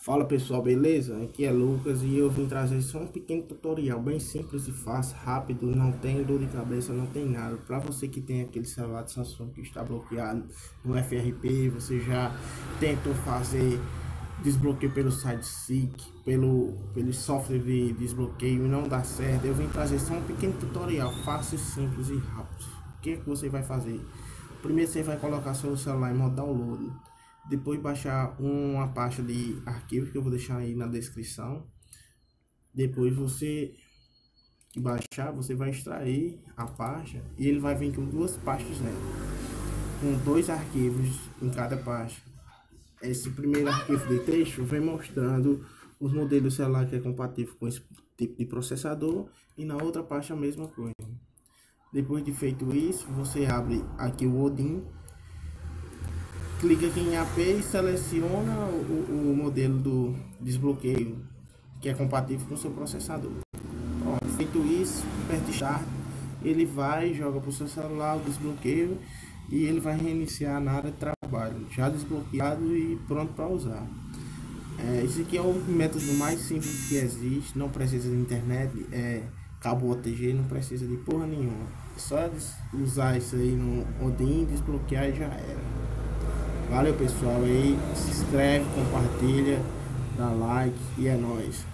Fala pessoal, beleza? Aqui é Lucas e eu vim trazer só um pequeno tutorial bem simples e fácil, rápido, não tem dor de cabeça, não tem nada. Para você que tem aquele celular de Samsung que está bloqueado no FRP, você já tentou fazer desbloqueio pelo site SIC, pelo, pelo software de desbloqueio e não dá certo, eu vim trazer só um pequeno tutorial fácil, simples e rápido. O que, que você vai fazer? Primeiro você vai colocar seu celular em modo download depois baixar uma pasta de arquivo que eu vou deixar aí na descrição. Depois você baixar, você vai extrair a pasta e ele vai vir com duas pastas nela, com dois arquivos em cada pasta. Esse primeiro arquivo de texto vem mostrando os modelos celular que é compatível com esse tipo de processador e na outra pasta a mesma coisa. Depois de feito isso, você abre aqui o Odin clica aqui em AP e seleciona o, o modelo do desbloqueio que é compatível com o seu processador. Feito isso, aperte Start, ele vai, joga para o seu celular o desbloqueio e ele vai reiniciar na área de trabalho, já desbloqueado e pronto para usar. É, esse aqui é o método mais simples que existe, não precisa de internet, é cabo OTG, não precisa de porra nenhuma. É só usar isso aí no Odin, desbloquear e já era. Valeu pessoal aí, se inscreve, compartilha, dá like e é nóis.